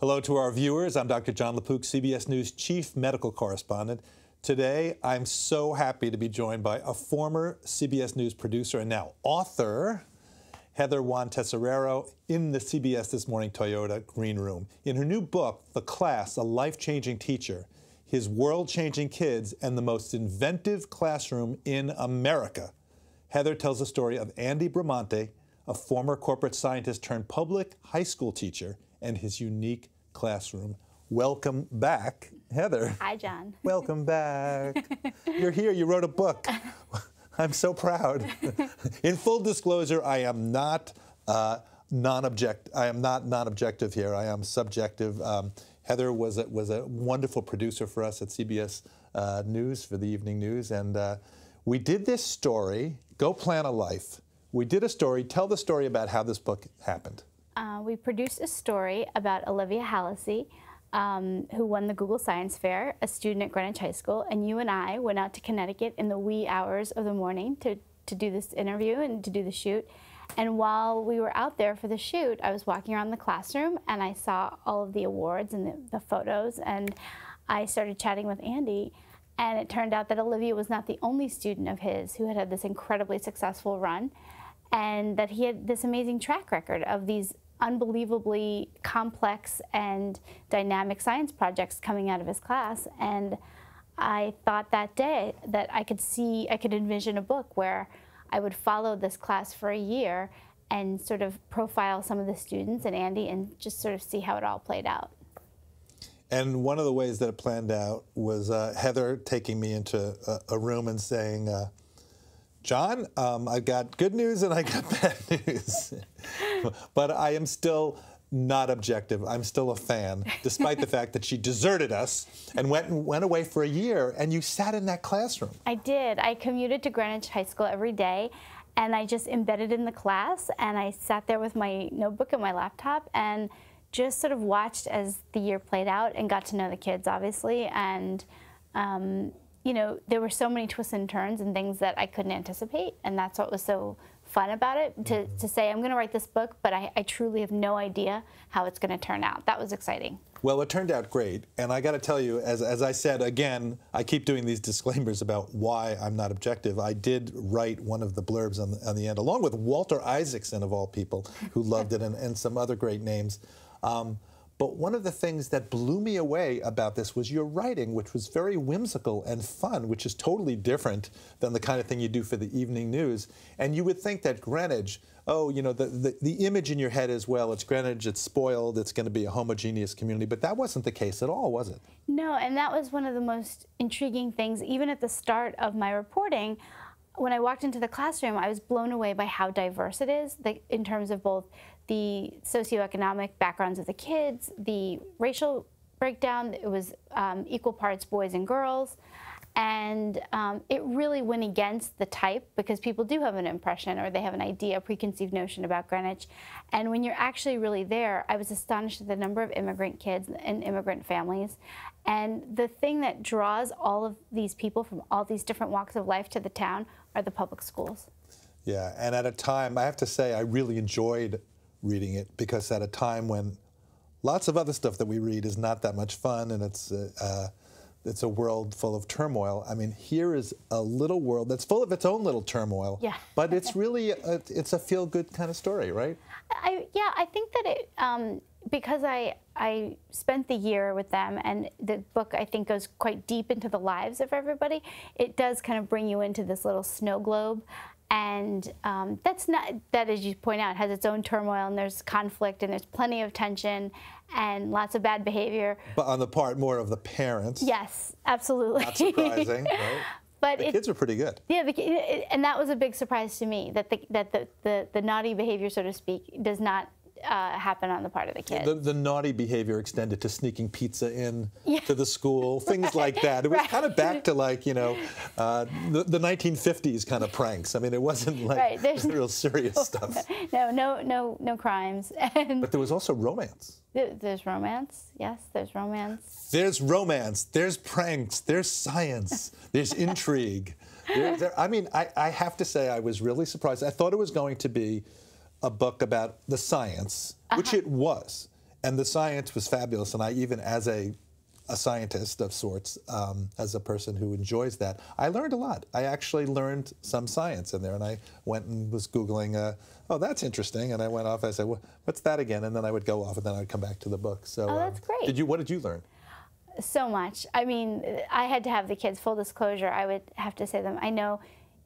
Hello to our viewers. I'm Dr. Jon LaPook, CBS News Chief Medical Correspondent. Today, I'm so happy to be joined by a former CBS News producer and now author, Heather Won Tesoriero, in the CBS This Morning Toyota Green Room. In her new book, The Class, A Life Changing Teacher, His World Changing Kids and the Most Inventive Classroom in America, Heather tells the story of Andy Bramante, a former corporate scientist turned public high school teacher, and his unique classroom. Welcome back, Heather. Hi, Jon. Welcome back. You're here. You wrote a book. I'm so proud. In full disclosure, I am not uh, non-object. I am not non-objective here. I am subjective. Um, Heather was a, was a wonderful producer for us at CBS uh, News for the evening news, and uh, we did this story. Go plan a life. We did a story. Tell the story about how this book happened. Uh, we produced a story about Olivia Hallisey, um, who won the Google Science Fair, a student at Greenwich High School, and you and I went out to Connecticut in the wee hours of the morning to, to do this interview and to do the shoot. And while we were out there for the shoot, I was walking around the classroom and I saw all of the awards and the, the photos, and I started chatting with Andy. And it turned out that Olivia was not the only student of his who had had this incredibly successful run and that he had this amazing track record of these unbelievably complex and dynamic science projects coming out of his class. And I thought that day that I could see, I could envision a book where I would follow this class for a year and sort of profile some of the students and Andy and just sort of see how it all played out. And one of the ways that it planned out was uh, Heather taking me into a, a room and saying, uh, Jon, um, I got good news and I got bad news. but I am still not objective. I'm still a fan, despite the fact that she deserted us and went went away for a year. And you sat in that classroom. I did. I commuted to Greenwich High School every day, and I just embedded in the class. And I sat there with my notebook and my laptop, and just sort of watched as the year played out, and got to know the kids, obviously, and. Um, you know, there were so many twists and turns and things that I couldn't anticipate, and that's what was so fun about it to, to say, I'm going to write this book, but I, I truly have no idea how it's going to turn out. That was exciting. Well, it turned out great. And I got to tell you, as, as I said, again, I keep doing these disclaimers about why I'm not objective. I did write one of the blurbs on the, on the end, along with Walter Isaacson, of all people, who loved it, and, and some other great names. Um, but one of the things that blew me away about this was your writing, which was very whimsical and fun, which is totally different than the kind of thing you do for the evening news. And you would think that Greenwich, oh, you know, the, the, the image in your head as well, it's Greenwich, it's spoiled, it's going to be a homogeneous community. But that wasn't the case at all, was it? No, and that was one of the most intriguing things. Even at the start of my reporting, when I walked into the classroom, I was blown away by how diverse it is in terms of both the socioeconomic backgrounds of the kids, the racial breakdown. It was um, equal parts boys and girls. And um, it really went against the type because people do have an impression or they have an idea, a preconceived notion about Greenwich. And when you're actually really there, I was astonished at the number of immigrant kids and immigrant families. And the thing that draws all of these people from all these different walks of life to the town are the public schools. Yeah, and at a time, I have to say, I really enjoyed reading it because at a time when lots of other stuff that we read is not that much fun and it's uh, uh, it's a world full of turmoil. I mean, here is a little world that's full of its own little turmoil. Yeah. but it's really a, it's a feel good kind of story, right? I, yeah, I think that it um, because I I spent the year with them, and the book I think goes quite deep into the lives of everybody. It does kind of bring you into this little snow globe, and um, that's not that as you point out has its own turmoil and there's conflict and there's plenty of tension and lots of bad behavior. But on the part more of the parents. Yes absolutely. Not surprising right? But the it, kids are pretty good. Yeah the, and that was a big surprise to me that the that the, the, the naughty behavior so to speak does not uh, happen on the part of the kids. The, the, naughty behavior extended to sneaking pizza in yeah. to the school, things right. like that. It was right. kind of back to like you know uh, the, the, 1950s kind of pranks. I mean, it wasn't like right. There's real serious stuff. No, no, no, no crimes. But there was also romance. There's romance. Yes, there's romance. There's romance. There's pranks. There's science. There's intrigue. There, there, I mean, I, I have to say, I was really surprised. I thought it was going to be a book about the science, uh-huh. which it was. and the science was fabulous. And I even, as a a scientist of sorts, um, as a person who enjoys that, I learned a lot. I actually learned some science in there, and I went and was googling. Uh, oh, that's interesting, and I went off. I said, "What's that again?" And then I would go off, and then I'd come back to the book. So, oh, that's um, great. Did you? What did you learn? So much. I mean, I had to have the kids. Full disclosure, I would have to say them. I know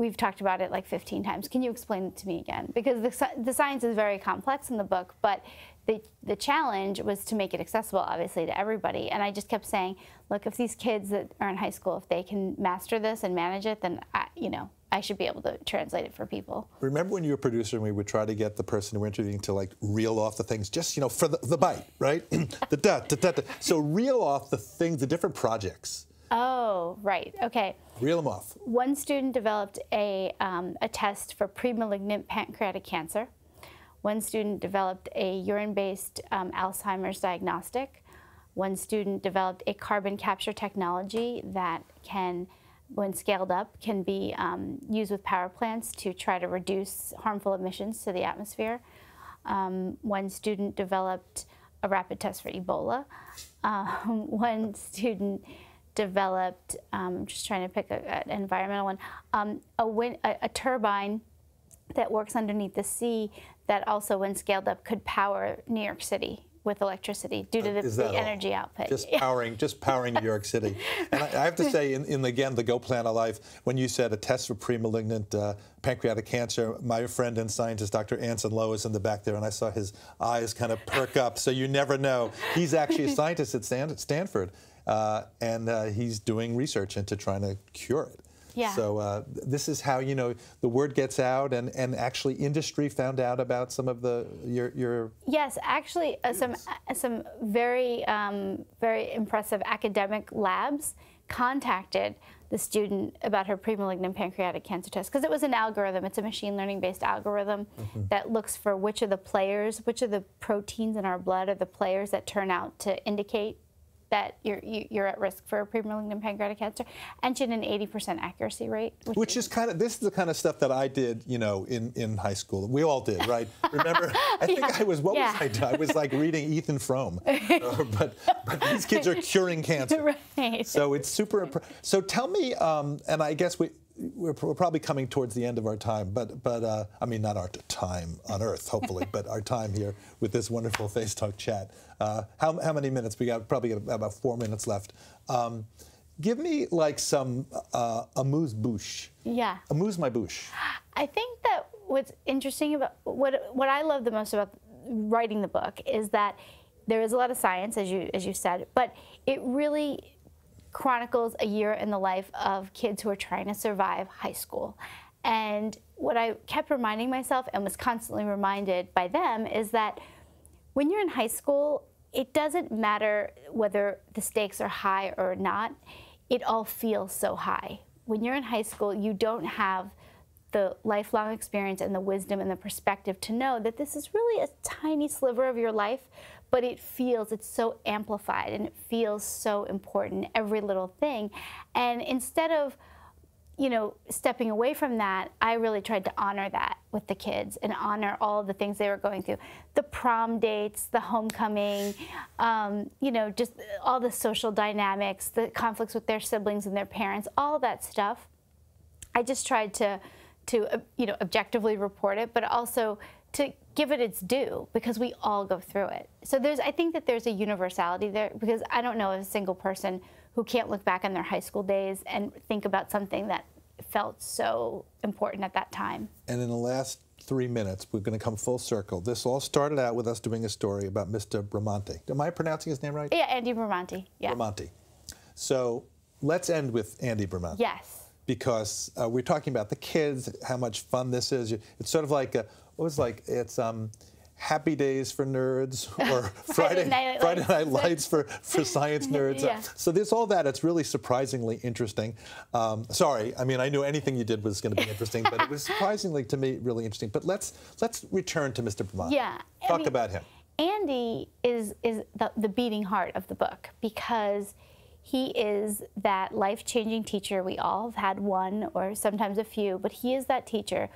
we've talked about it like 15 times. Can you explain it to me again? Because the, the science is very complex in the book, but the, the challenge was to make it accessible, obviously, to everybody. And I just kept saying, look, if these kids that are in high school, if they can master this and manage it, then, I, you know, I should be able to translate it for people. Remember when you were a producer and we would try to get the person who we're interviewing to like reel off the things, just, you know, for the, the bite, right? the da, da, da, da. So reel off the things, the different projects. Oh, right. Okay. Reel them off. One student developed a, um, a test for premalignant pancreatic cancer. One student developed a urine-based um, Alzheimer's diagnostic. One student developed a carbon capture technology that can, when scaled up, can be um, used with power plants to try to reduce harmful emissions to the atmosphere. Um, one student developed a rapid test for Ebola. Um, one student developed, um, I'm just trying to pick an environmental one, um, a, wind, a, a turbine that works underneath the sea that also, when scaled up, could power New York City with electricity due to the, the energy output. Just powering, just powering New York City. And I, I have to say, in, in, again the Go Plan a Life, when you said a test for premalignant uh, pancreatic cancer, my friend and scientist Dr. Anson Lo is in the back there, and I saw his eyes kind of perk up. So you never know. He's actually a scientist at Stanford, uh, and uh, he's doing research into trying to cure it. Yeah. So uh, this is how you know the word gets out, and, and actually industry found out about some of the your your. Yes, actually, uh, some uh, some very um, very impressive academic labs contacted the student about her premalignant pancreatic cancer test because it was an algorithm. It's a machine learning based algorithm mm -hmm. that looks for which of the players, which of the proteins in our blood are the players that turn out to indicate that you're you're at risk for premalignant pancreatic cancer, and she had an 80% accuracy rate. Which, which is, is kind of this is the kind of stuff that I did, you know, in in high school. We all did, right? Remember? I think yeah. I was what yeah. was I? Doing? I was like reading Ethan Frome, uh, but but these kids are curing cancer. Right. So it's super. So tell me, um, and I guess we we're, we're, probably coming towards the end of our time, but but uh, I mean not our time on Earth, hopefully, but our time here with this wonderful Face Talk chat. Uh, how, how many minutes? We got probably about four minutes left. Um, give me like some uh, amuse bouche. Yeah. Amuse my bouche. I think that what's interesting about what what I love the most about writing the book is that there is a lot of science, as you as you said, but it really chronicles a year in the life of kids who are trying to survive high school. And what I kept reminding myself and was constantly reminded by them is that when you're in high school, it doesn't matter whether the stakes are high or not, it all feels so high. When you're in high school, you don't have the lifelong experience and the wisdom and the perspective to know that this is really a tiny sliver of your life, but it feels, it's so amplified and it feels so important, every little thing. And instead of, you know, stepping away from that, I really tried to honor that with the kids and honor all the things they were going through. The prom dates, the homecoming, um, you know, just all the social dynamics, the conflicts with their siblings and their parents, all that stuff. I just tried to, to uh, you know, objectively report it, but also to give it its due because we all go through it. So there's, I think that there's a universality there because I don't know of a single person who can't look back on their high school days and think about something that felt so important at that time. And in the last three minutes, we're going to come full circle. This all started out with us doing a story about Mr. Bramante. Am I pronouncing his name right? Yeah, Andy Bramante. Yeah. Bramante. So let's end with Andy Bramante. Yes. Because uh, we're talking about the kids, how much fun this is. It's sort of like a, what was like it's um, Happy Days for nerds or Friday, Friday, Night, Friday Night Lights for, for science nerds. yeah. So there's all that. It's really surprisingly interesting. Um, sorry, I mean I knew anything you did was going to be interesting, but it was surprisingly to me really interesting. But let's let's return to Mr. Bramante. Yeah. Talk I mean, about him. Andy is is the, the beating heart of the book because he is that life-changing teacher. We all have had one or sometimes a few, but he is that teacher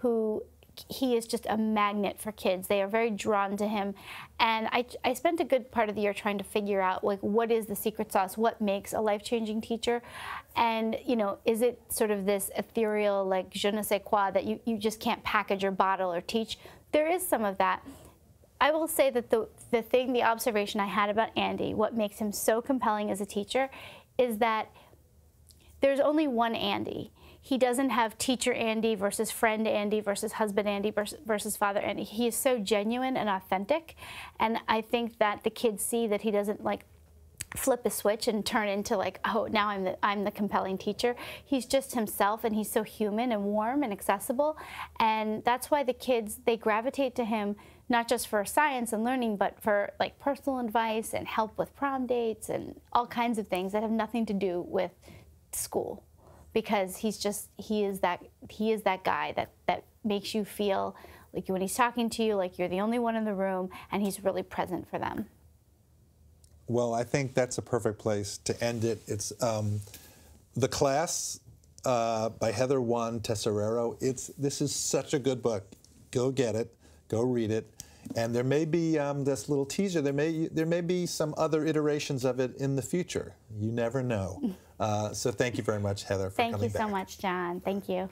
who he is just a magnet for kids. They are very drawn to him. And I, I spent a good part of the year trying to figure out like what is the secret sauce? What makes a life-changing teacher? And you know, is it sort of this ethereal like je ne sais quoi that you, you just can't package or bottle or teach? There is some of that. I will say that the, the thing, the observation I had about Andy, what makes him so compelling as a teacher, is that there's only one Andy. He doesn't have teacher Andy versus friend Andy versus husband Andy versus, father Andy. He is so genuine and authentic. And I think that the kids see that he doesn't like flip a switch and turn into like oh now I'm the I'm the compelling teacher. He's just himself and he's so human and warm and accessible. And that's why the kids they gravitate to him not just for science and learning but for like personal advice and help with prom dates and all kinds of things that have nothing to do with school. Because he's just he is that he is that guy that that makes you feel like when he's talking to you like you're the only one in the room and he's really present for them well i think that's a perfect place to end it. It's um, the class uh, by heather Won tesoriero it's this is such a good book. Go get it. Go read it. And there may be um, this little teaser. There may there may be some other iterations of it in the future. You never know. Uh, so thank you very much, Heather, for Thank you so back. much, Jon. Thank you.